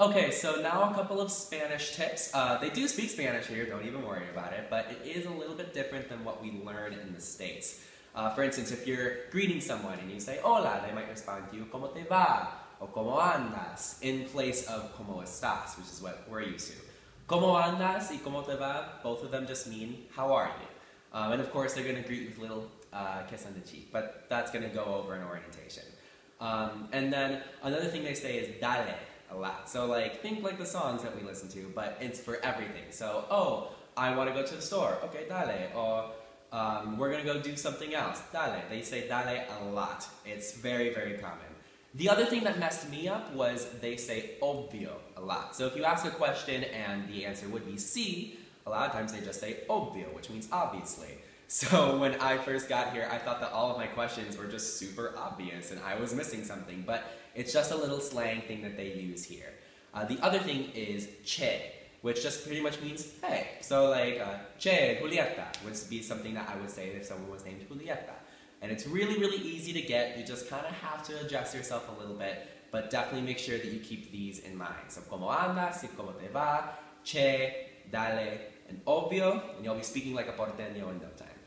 Okay, so now a couple of Spanish tips. Uh, they do speak Spanish here, don't even worry about it, but it is a little bit different than what we learn in the States. Uh, for instance, if you're greeting someone and you say hola, they might respond to you como te va or como andas in place of como estás, which is what we're used to. Como andas y como te va, both of them just mean how are you. Um, and of course, they're going to greet with a little uh, kiss on the cheek, but that's going to go over in orientation. Um, and then another thing they say is dale a lot. So like think like the songs that we listen to, but it's for everything. So oh, I want to go to the store. Okay, dale. Or um, we're gonna go do something else. Dale. They say dale a lot. It's very very common. The other thing that messed me up was they say obvio a lot. So if you ask a question and the answer would be C, a lot of times they just say obvio, which means obviously. So when I first got here, I thought that all of my questions were just super obvious and I was missing something, but it's just a little slang thing that they use here. Uh, the other thing is che, which just pretty much means hey. So like uh, che Julieta would be something that I would say if someone was named Julieta. And it's really, really easy to get. You just kind of have to adjust yourself a little bit, but definitely make sure that you keep these in mind. So como andas, y como te va, che, dale, and obvio, and you'll be speaking like a porteño in no time.